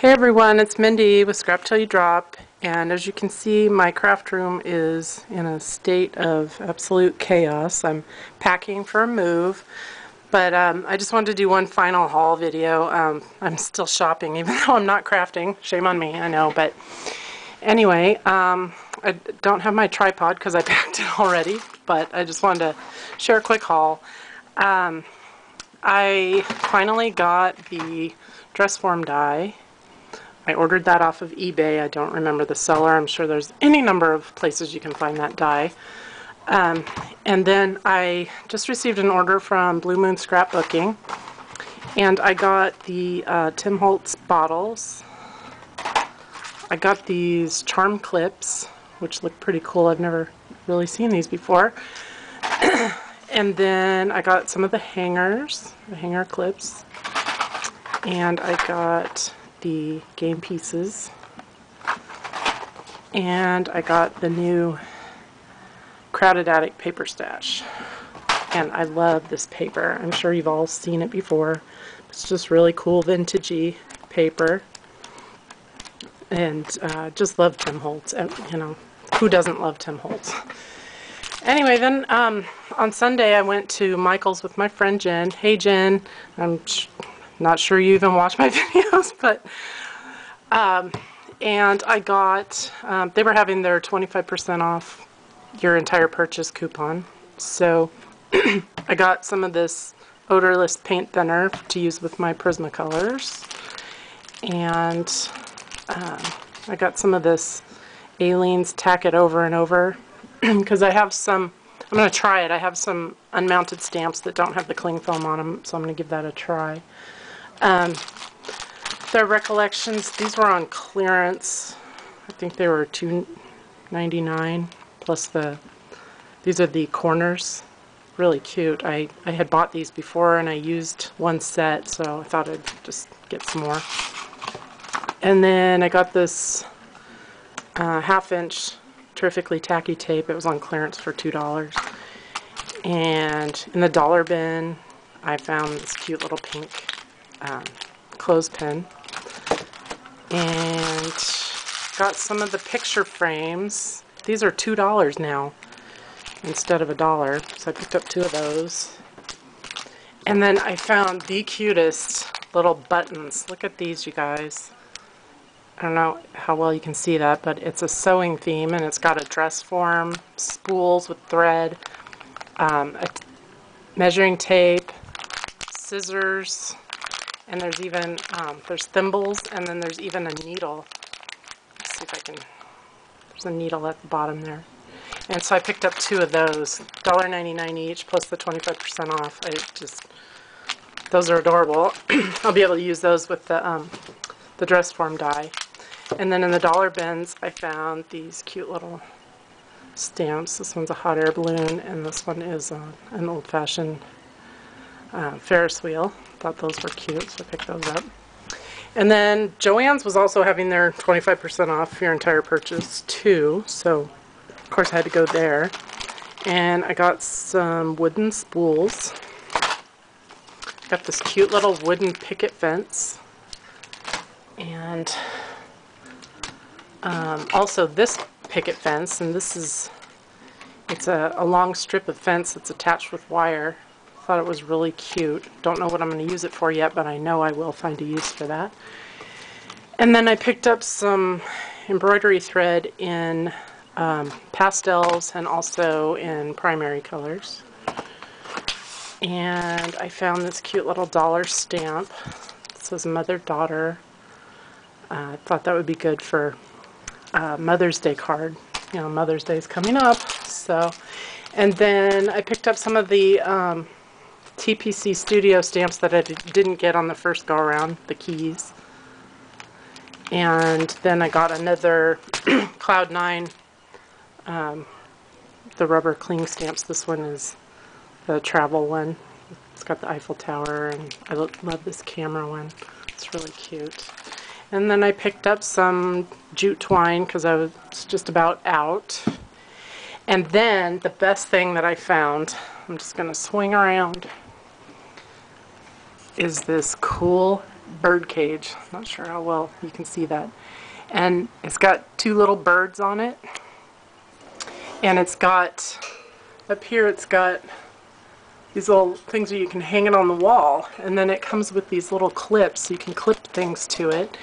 Hey everyone, it's Mindy with Scrap Till You Drop, and as you can see, my craft room is in a state of absolute chaos. I'm packing for a move, but um, I just wanted to do one final haul video. Um, I'm still shopping, even though I'm not crafting. Shame on me, I know, but anyway, um, I don't have my tripod because I packed it already, but I just wanted to share a quick haul. Um, I finally got the dress form die I ordered that off of eBay. I don't remember the seller. I'm sure there's any number of places you can find that die. Um, and then I just received an order from Blue Moon Scrapbooking. And I got the uh, Tim Holtz bottles. I got these charm clips, which look pretty cool. I've never really seen these before. and then I got some of the hangers, the hanger clips. And I got the game pieces. And I got the new Crowded Attic paper stash. And I love this paper. I'm sure you've all seen it before. It's just really cool vintagey paper. And uh, just love Tim Holtz. And, you know, who doesn't love Tim Holtz? Anyway, then um, on Sunday I went to Michael's with my friend Jen. Hey Jen, I'm not sure you even watch my videos, but um, and I got um, they were having their 25% off your entire purchase coupon. So I got some of this odorless paint thinner to use with my Prismacolors. And um, I got some of this Aleene's Tack It Over and Over because I have some, I'm going to try it. I have some unmounted stamps that don't have the cling film on them, so I'm going to give that a try. Um, their recollections, these were on clearance. I think they were $2.99 plus the, these are the corners. Really cute. I, I had bought these before and I used one set, so I thought I'd just get some more. And then I got this uh, half inch terrifically tacky tape. It was on clearance for $2. And in the dollar bin, I found this cute little pink um, clothespin. And got some of the picture frames. These are $2 now instead of a dollar. So I picked up two of those. And then I found the cutest little buttons. Look at these, you guys. I don't know how well you can see that, but it's a sewing theme and it's got a dress form, spools with thread, um, a measuring tape, scissors, and there's even, um, there's thimbles, and then there's even a needle. Let's see if I can, there's a needle at the bottom there. And so I picked up two of those, $1.99 each, plus the 25% off. I just, those are adorable. I'll be able to use those with the, um, the dress form die. And then in the dollar bins, I found these cute little stamps. This one's a hot air balloon, and this one is uh, an old-fashioned uh, Ferris wheel. Thought those were cute, so I picked those up. And then Joann's was also having their 25% off your entire purchase too, so of course I had to go there. And I got some wooden spools. Got this cute little wooden picket fence. And um, also this picket fence, and this is, it's a, a long strip of fence that's attached with wire Thought it was really cute. Don't know what I'm going to use it for yet, but I know I will find a use for that. And then I picked up some embroidery thread in um, pastels and also in primary colors. And I found this cute little dollar stamp. It says mother-daughter. I uh, thought that would be good for uh, Mother's Day card. You know, Mother's Day is coming up. So, and then I picked up some of the um, TPC Studio stamps that I didn't get on the first go around, the keys. And then I got another Cloud 9, um, the rubber cling stamps. This one is the travel one. It's got the Eiffel Tower, and I love this camera one. It's really cute. And then I picked up some jute twine because I was just about out. And then the best thing that I found, I'm just going to swing around is this cool bird cage. Not sure how well you can see that. And it's got two little birds on it. And it's got, up here it's got these little things where you can hang it on the wall. And then it comes with these little clips so you can clip things to it.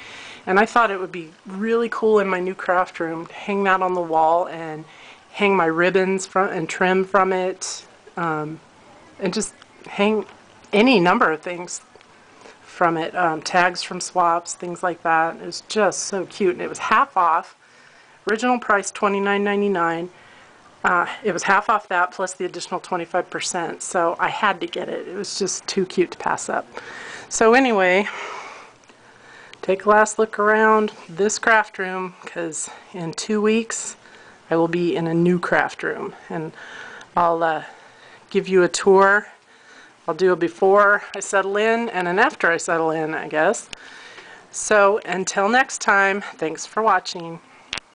And I thought it would be really cool in my new craft room to hang that on the wall and hang my ribbons from and trim from it. Um, and just hang any number of things from it. Um, tags from swaps, things like that. It was just so cute. And it was half off. Original price $29.99. Uh, it was half off that plus the additional 25%. So I had to get it. It was just too cute to pass up. So anyway, take a last look around this craft room because in two weeks I will be in a new craft room. And I'll uh, give you a tour I'll do a before I settle in and an after I settle in, I guess. So until next time, thanks for watching.